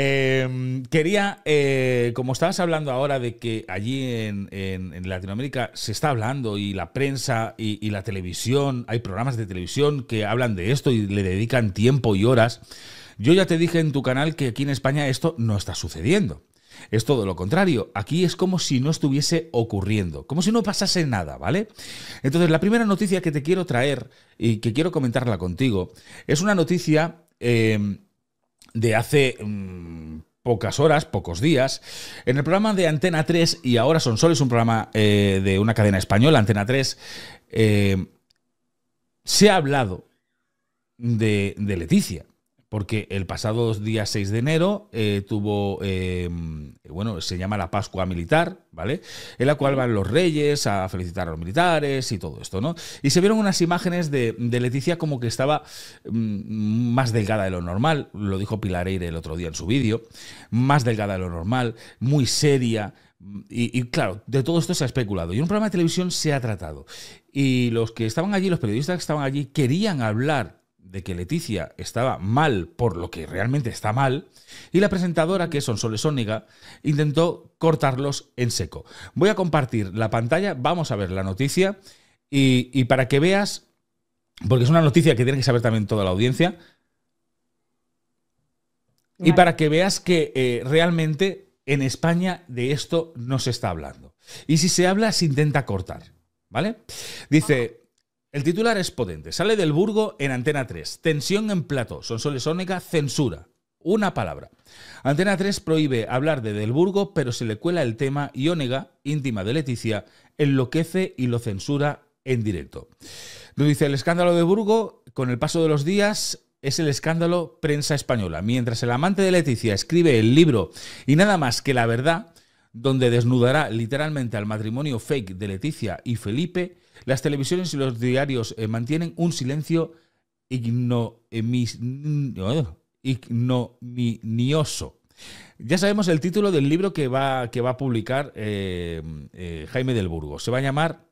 Em, quería, eh, como estabas hablando ahora de que allí en, Latinoamérica se está hablando y la prensa y, la televisión, hay programas de televisión que hablan de esto y le dedican tiempo y horas. Yo ya te dije en tu canal que aquí en España esto no está sucediendo. Es todo lo contrario. Aquí es como si no estuviese ocurriendo, como si no pasase nada, ¿vale? Entonces, la primera noticia que te quiero traer y que quiero comentarla contigo es una noticia em, de hace mm, pocas horas, pocos días, en el programa de Antena 3, y ahora Son Sol es un programa eh, de una cadena española, Antena 3, eh, se ha hablado de Leticia porque el pasado día 6 de enero eh, tuvo, eh, bueno, se llama la Pascua Militar, ¿vale? En la cual van los reyes a felicitar a los militares y todo esto, ¿no? Y se vieron unas imágenes de, Leticia como que estaba mm, más delgada de lo normal, lo dijo Pilar Eire el otro día en su vídeo, más delgada de lo normal, muy seria, y, y, claro, de todo esto se ha especulado. Y un programa de televisión se ha tratado. Y los que estaban allí, los periodistas que estaban allí, querían hablar de que Leticia estaba mal por lo que realmente está mal, y la presentadora, que es Sonsoles Sóniga, intentó cortarlos en seco. Voy a compartir la pantalla, vamos a ver la noticia, y, para que veas, porque es una noticia que tiene que saber también toda la audiencia, y para que veas que eh, realmente en España de esto no se está hablando. Y si se habla, se intenta cortar. ¿Vale? Dice, el titular es potente. Sale del Burgo en Antena 3. Tensión en plato. Sonsoles Sónica censura. Una palabra. Antena 3 prohíbe hablar de Del Burgo, pero se le cuela el tema y Ónega, íntima de Leticia, enloquece y lo censura en directo. Nos dice el escándalo de Burgo, con el paso de los días, es el escándalo prensa española. Mientras el amante de Leticia escribe el libro y nada más que la verdad, donde desnudará literalmente al matrimonio fake de Leticia y Felipe, las televisiones y los diarios eh, mantienen un silencio ignominioso. Ya sabemos el título del libro que va, que va a publicar eh, eh, Jaime del Burgo. Se va a llamar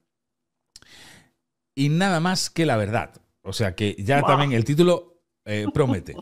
Y nada más que la verdad. O sea que ya también el título eh, promete.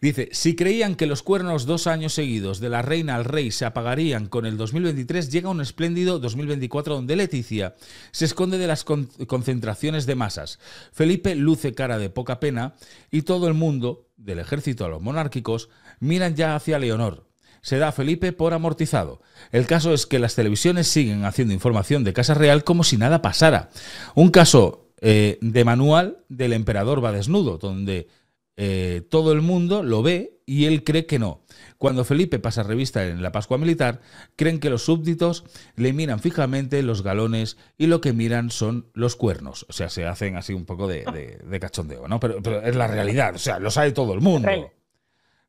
Dice, si creían que los cuernos dos años seguidos de la reina al rey se apagarían con el 2023, llega un espléndido 2024 donde Leticia se esconde de las concentraciones de masas. Felipe luce cara de poca pena y todo el mundo, del ejército a los monárquicos, miran ya hacia Leonor. Se da a Felipe por amortizado. El caso es que las televisiones siguen haciendo información de Casa Real como si nada pasara. Un caso eh, de manual del emperador va desnudo, donde eh, todo el mundo lo ve y él cree que no. Cuando Felipe pasa revista en la Pascua Militar, creen que los súbditos le miran fijamente los galones y lo que miran son los cuernos. O sea, se hacen así un poco de, cachondeo, ¿no? Pero, pero, es la realidad, o sea, lo sabe todo el mundo.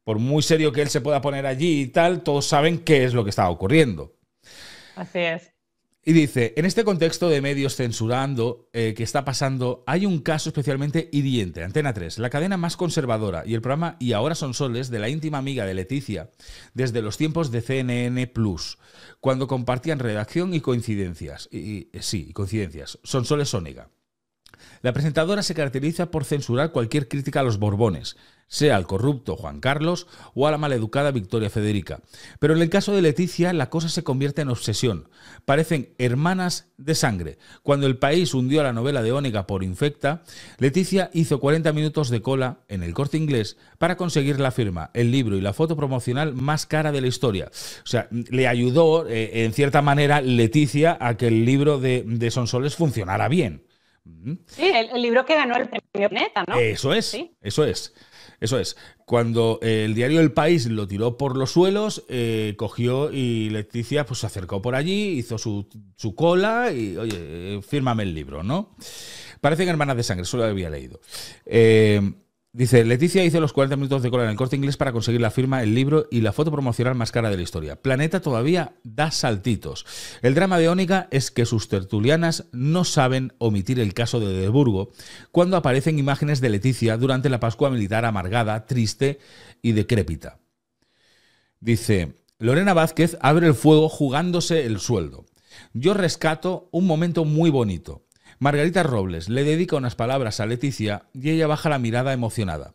Por muy serio que él se pueda poner allí y tal, todos saben qué es lo que está ocurriendo. Así es. Y dice, en este contexto de medios censurando eh, que está pasando, hay un caso especialmente hiriente. Antena 3, la cadena más conservadora y el programa Y ahora son soles de la íntima amiga de Leticia, desde los tiempos de CNN Plus, cuando compartían redacción y coincidencias. Y, sí, coincidencias. Son soles Sóniga. La presentadora se caracteriza por censurar cualquier crítica a los Borbones, sea al corrupto Juan Carlos o a la maleducada Victoria Federica. Pero en el caso de Leticia la cosa se convierte en obsesión. Parecen hermanas de sangre. Cuando el país hundió la novela de Ónega por infecta, Leticia hizo 40 minutos de cola en el corte inglés para conseguir la firma, el libro y la foto promocional más cara de la historia. O sea, le ayudó eh, en cierta manera Leticia a que el libro de, de Sonsoles funcionara bien. Sí, el, libro que ganó el premio Planeta, ¿no? Eso es, eso es. Eso es. Cuando el diario El País lo tiró por los suelos, eh, cogió y Leticia pues, se acercó por allí, hizo su, cola y, oye, fírmame el libro, ¿no? Parecen hermanas de sangre, solo lo había leído. Eh, Dice, Leticia hizo los 40 minutos de cola en el corte inglés para conseguir la firma, el libro y la foto promocional más cara de la historia. Planeta todavía da saltitos. El drama de Ónica es que sus tertulianas no saben omitir el caso de Deburgo cuando aparecen imágenes de Leticia durante la Pascua Militar amargada, triste y decrépita. Dice, Lorena Vázquez abre el fuego jugándose el sueldo. Yo rescato un momento muy bonito. Margarita Robles le dedica unas palabras a Leticia y ella baja la mirada emocionada.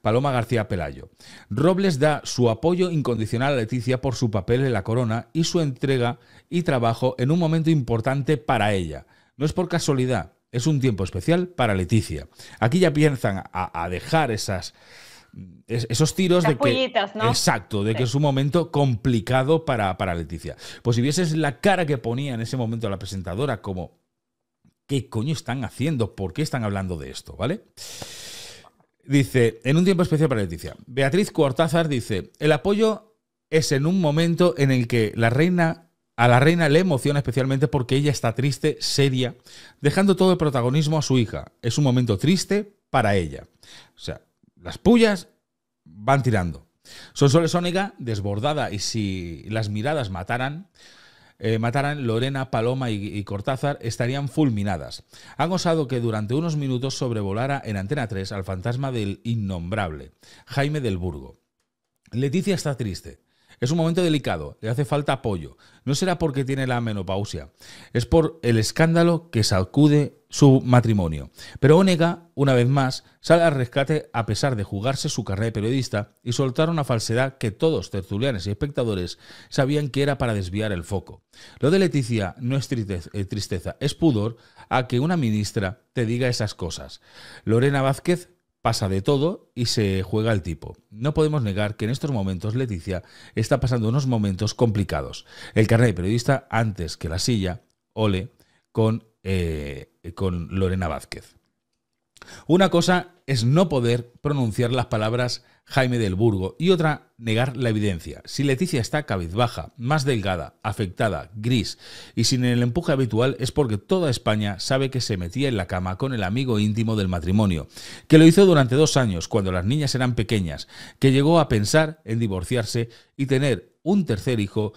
Paloma García Pelayo. Robles da su apoyo incondicional a Leticia por su papel en la corona y su entrega y trabajo en un momento importante para ella. No es por casualidad, es un tiempo especial para Leticia. Aquí ya piensan a, dejar esas, esos tiros de que exacto de que es un momento complicado para, para Leticia pues si vieses la cara que ponía en ese momento la presentadora como qué coño están haciendo por qué están hablando de esto vale dice en un tiempo especial para Leticia Beatriz Cortázar dice el apoyo es en un momento en el que la reina a la reina le emociona especialmente porque ella está triste, seria, dejando todo el protagonismo a su hija. Es un momento triste para ella. O sea, las pullas van tirando. Sonsoles Sónica, desbordada, y si las miradas mataran, eh, mataran Lorena, Paloma y, y, Cortázar, estarían fulminadas. Han osado que durante unos minutos sobrevolara en Antena 3 al fantasma del innombrable, Jaime del Burgo. Leticia está triste. Es un momento delicado, le hace falta apoyo. No será porque tiene la menopausia, es por el escándalo que sacude su matrimonio. Pero Onega, una vez más, sale al rescate a pesar de jugarse su carrera de periodista y soltar una falsedad que todos, tertulianes y espectadores, sabían que era para desviar el foco. Lo de Leticia no es eh, tristeza, es pudor a que una ministra te diga esas cosas. Lorena Vázquez pasa de todo y se juega el tipo. No podemos negar que en estos momentos Leticia está pasando unos momentos complicados. El carnet de periodista antes que la silla, ole, con, eh, con Lorena Vázquez. Una cosa es no poder pronunciar las palabras Jaime del Burgo y otra negar la evidencia. Si Leticia está cabizbaja, más delgada, afectada, gris y sin el empuje habitual es porque toda España sabe que se metía en la cama con el amigo íntimo del matrimonio, que lo hizo durante dos años cuando las niñas eran pequeñas, que llegó a pensar en divorciarse y tener un tercer hijo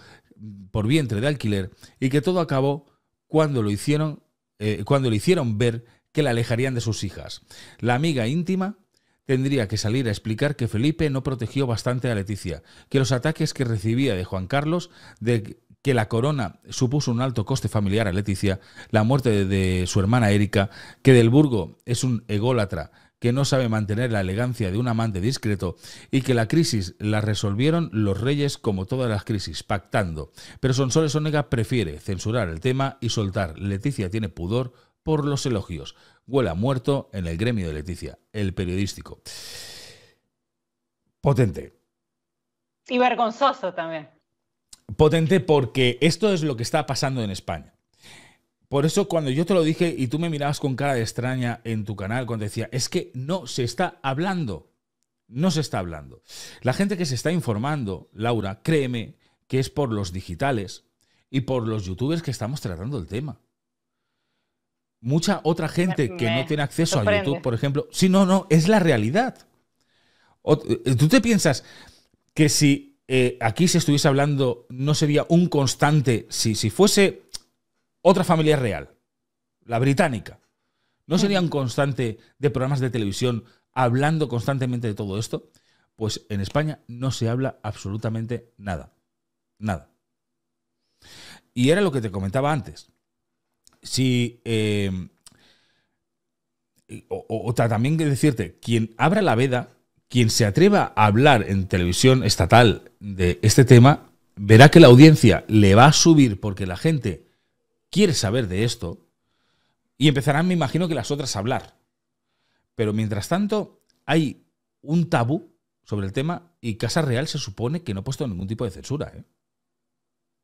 por vientre de alquiler y que todo acabó cuando lo hicieron, eh, cuando le hicieron ver que la alejarían de sus hijas. La amiga íntima tendría que salir a explicar que Felipe no protegió bastante a Leticia, que los ataques que recibía de Juan Carlos, de que la corona supuso un alto coste familiar a Leticia, la muerte de, su hermana Erika, que Del Burgo es un ególatra que no sabe mantener la elegancia de un amante discreto y que la crisis la resolvieron los reyes como todas las crisis, pactando. Pero Sonsoles Onega prefiere censurar el tema y soltar. Leticia tiene pudor por los elogios. Huela muerto en el gremio de Leticia, el periodístico. Potente. Y vergonzoso también. Potente porque esto es lo que está pasando en España. Por eso cuando yo te lo dije y tú me mirabas con cara de extraña en tu canal cuando decía, es que no se está hablando. No se está hablando. La gente que se está informando, Laura, créeme que es por los digitales y por los youtubers que estamos tratando el tema mucha otra gente que no tiene acceso a YouTube, por ejemplo. Sí, no, no, es la realidad. Eh, ¿Tú te piensas que si eh, aquí se estuviese hablando no sería un constante, si, si fuese otra familia real, la británica, no sería un constante de programas de televisión hablando constantemente de todo esto? Pues en España no se habla absolutamente nada. Nada. Y era lo que te comentaba antes si... Eh, o, también que decirte, quien abra la veda, quien se atreva a hablar en televisión estatal de este tema, verá que la audiencia le va a subir porque la gente quiere saber de esto y empezarán, me imagino, que las otras a hablar. Pero mientras tanto, hay un tabú sobre el tema y Casa Real se supone que no ha puesto ningún tipo de censura. ¿eh?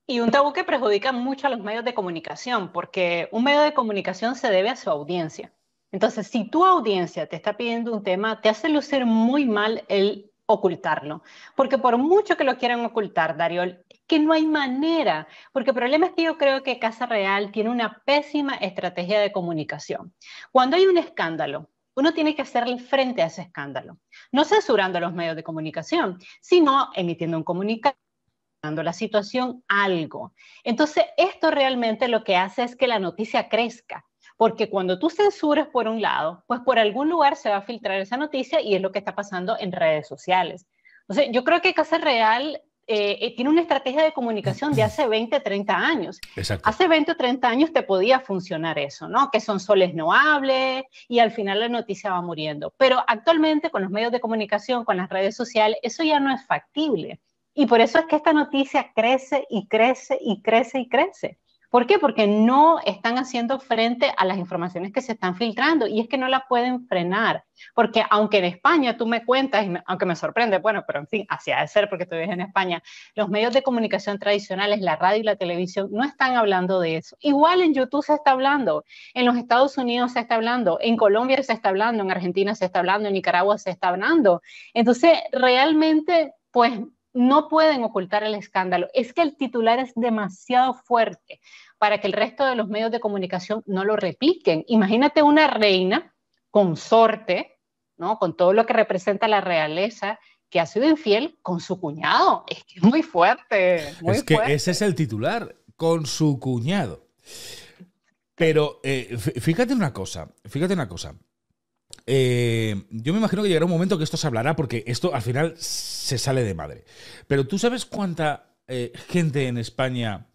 Y un tabú que perjudica mucho a los medios de comunicación, porque un medio de comunicación se debe a su audiencia. Entonces, si tu audiencia te está pidiendo un tema, te hace lucir muy mal el ocultarlo, porque por mucho que lo quieran ocultar, Dariol, que no hay manera, porque el problema es que yo creo que Casa Real tiene una pésima estrategia de comunicación. Cuando hay un escándalo, uno tiene que hacerle frente a ese escándalo, no censurando los medios de comunicación, sino emitiendo un comunicado la situación algo. Entonces, esto realmente lo que hace es que la noticia crezca, porque cuando tú censuras por un lado, pues por algún lugar se va a filtrar esa noticia y es lo que está pasando en redes sociales. Entonces, yo creo que Casa Real eh, eh, tiene una estrategia de comunicación de hace 20, 30 años. Exacto. Hace 20 o 30 años te podía funcionar eso, ¿no? Que son soles no hables y al final la noticia va muriendo. Pero actualmente con los medios de comunicación, con las redes sociales, eso ya no es factible. Y por eso es que esta noticia crece y crece y crece y crece. ¿Por qué? Porque no están haciendo frente a las informaciones que se están filtrando y es que no la pueden frenar. Porque aunque en España tú me cuentas, aunque me sorprende, bueno, pero en fin, así ha de ser porque tú vives en España, los medios de comunicación tradicionales, la radio y la televisión, no están hablando de eso. Igual en YouTube se está hablando, en los Estados Unidos se está hablando, en Colombia se está hablando, en Argentina se está hablando, en Nicaragua se está hablando. Entonces, realmente, pues no pueden ocultar el escándalo. Es que el titular es demasiado fuerte para que el resto de los medios de comunicación no lo repliquen. Imagínate una reina consorte, ¿no? Con todo lo que representa la realeza, que ha sido infiel con su cuñado. Es que es muy fuerte. es que ese es el titular, con su cuñado. Pero eh, fíjate una cosa, fíjate una cosa. Eh, yo me imagino que llegará un momento que esto se hablará porque esto al final se sale de madre. Pero tú sabes cuánta eh, gente en España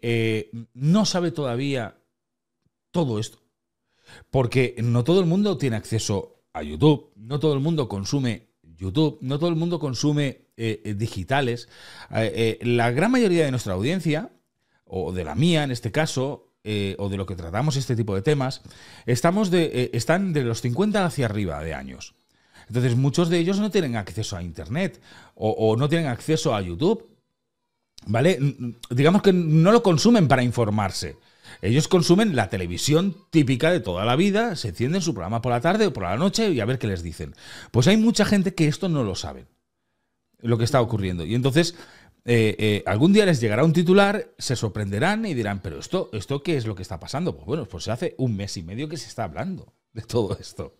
eh, no sabe todavía todo esto. Porque no todo el mundo tiene acceso a YouTube, no todo el mundo consume YouTube, no todo el mundo consume digitales. la gran mayoría de nuestra audiencia, o de la mía en este caso, eh, o de lo que tratamos este tipo de temas, estamos de, eh, están de los 50 hacia arriba de años. Entonces, muchos de ellos no tienen acceso a Internet o, no tienen acceso a YouTube. ¿Vale? Digamos que no lo consumen para informarse. Ellos consumen la televisión típica de toda la vida, se encienden su programa por la tarde o por la noche y a ver qué les dicen. Pues hay mucha gente que esto no lo sabe, lo que está ocurriendo. Y entonces eh, eh, algún día les llegará un titular, se sorprenderán y dirán, pero esto, esto qué es lo que está pasando? Pues bueno, pues hace un mes y medio que se está hablando de todo esto.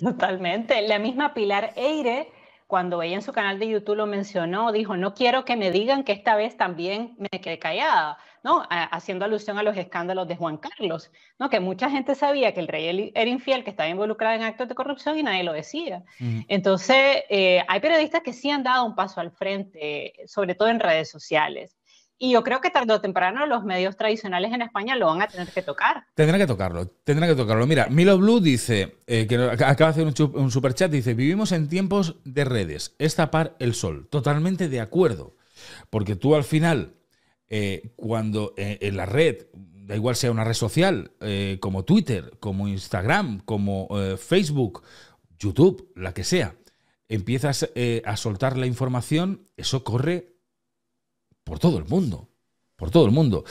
Totalmente. La misma Pilar Eire, cuando ella en su canal de YouTube lo mencionó, dijo, no quiero que me digan que esta vez también me quedé callada. ¿No? haciendo alusión a los escándalos de Juan Carlos, ¿no? que mucha gente sabía que el rey era infiel, que estaba involucrado en actos de corrupción y nadie lo decía. Entonces, eh, hay periodistas que sí han dado un paso al frente, sobre todo en redes sociales. Y yo creo que tarde o temprano los medios tradicionales en España lo van a tener que tocar. Tendrán que tocarlo, tendrán que tocarlo. Mira, Milo Blue dice, eh, que acaba de hacer un, un superchat, dice, vivimos en tiempos de redes, es tapar el sol. Totalmente de acuerdo. Porque tú al final eh, cuando eh, en la red, da igual sea una red social, eh, como Twitter, como Instagram, como Facebook, YouTube, la que sea, empiezas a soltar la información, eso corre por todo el mundo. Por todo el mundo.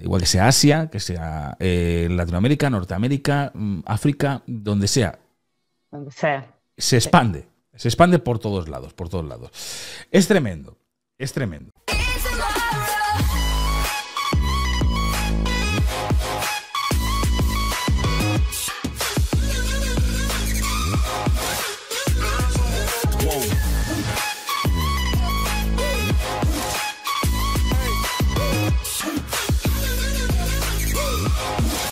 Igual que sea Asia, que sea Latinoamérica, Norteamérica, mm, África, donde sea. Donde sea. Se expande. Se expande por todos lados, por todos lados. Es tremendo. Es tremendo.